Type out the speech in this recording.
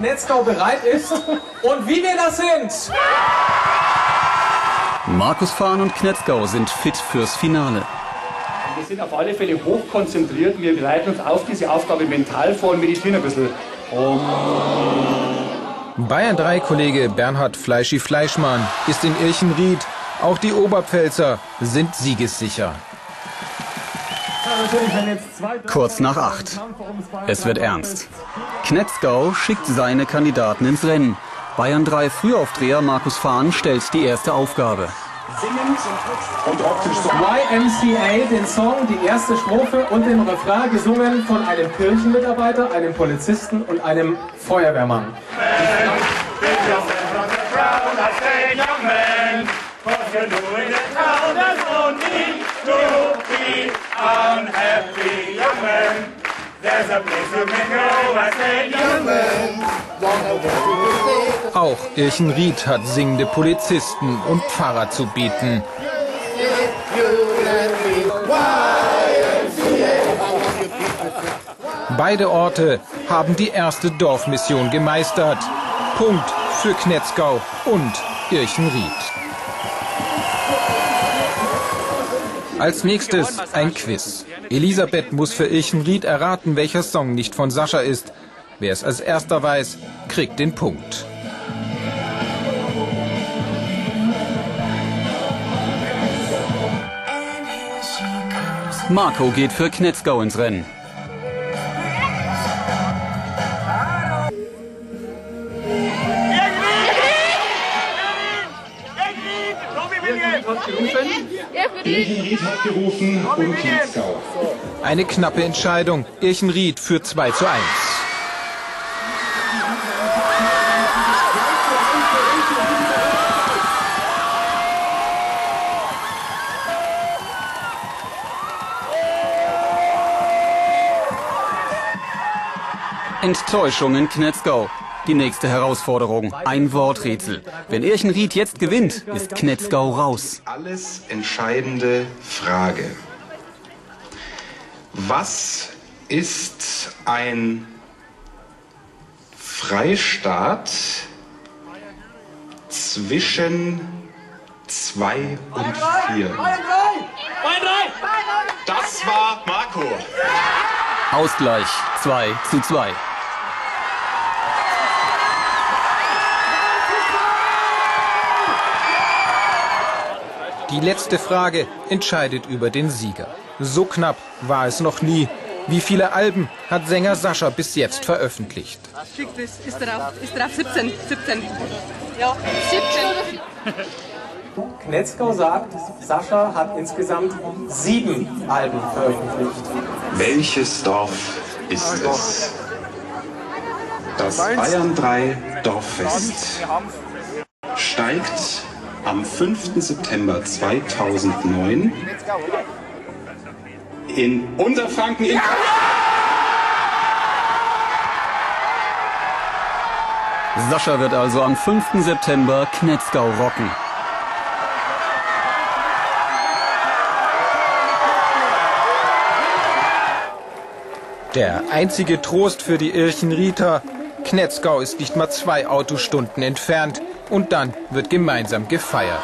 Knetzgau bereit ist und wie wir das sind. Markus Fahn und Knetzgau sind fit fürs Finale. Wir sind auf alle Fälle hochkonzentriert. Wir bereiten uns auf diese Aufgabe mental vor und meditieren ein bisschen. Um. Bayern 3 Kollege Bernhard Fleischi Fleischmann ist in Irchenried. Auch die Oberpfälzer sind siegessicher. Kurz nach acht. Es wird ernst. Knetzgau schickt seine Kandidaten ins Rennen. Bayern 3 Frühaufdreher Markus Fahn stellt die erste Aufgabe. Singend und optisch so. YMCA, den Song, die erste Strophe und den Refrain gesungen von einem Kirchenmitarbeiter, einem Polizisten und einem Feuerwehrmann. Auch Irchenried hat singende Polizisten und Pfarrer zu bieten. Beide Orte haben die erste Dorfmission gemeistert. Punkt für Knetzgau und Irchenried. Als nächstes ein Quiz. Elisabeth muss für Irchenried erraten, welcher Song nicht von Sascha ist. Wer es als erster weiß, kriegt den Punkt. Marco geht für Knetzgau ins Rennen. Irchenried hat gerufen und Knetzgau. Eine knappe Entscheidung. Irchenried führt 2 zu 1. Enttäuschung in Knetzgau. Die nächste Herausforderung. Ein Worträtsel. Wenn Irchenried jetzt gewinnt, ist Knetzgau raus. Alles entscheidende Frage. Was ist ein Freistaat zwischen 2 und 4? Das war Marco. Ausgleich 2 zu 2. Die letzte Frage entscheidet über den Sieger. So knapp war es noch nie. Wie viele Alben hat Sänger Sascha bis jetzt veröffentlicht? Ist, ist, drauf, ist drauf 17. 17. Ja, 17 oder 4. Knetzgau sagt, Sascha hat insgesamt sieben Alben veröffentlicht. Welches Dorf ist es? Das Bayern 3 Dorffest steigt am 5. September 2009 in Unterfranken in Sascha wird also am 5. September Knetzgau rocken. Der einzige Trost für die Irchenrieter, Knetzgau ist nicht mal zwei Autostunden entfernt und dann wird gemeinsam gefeiert.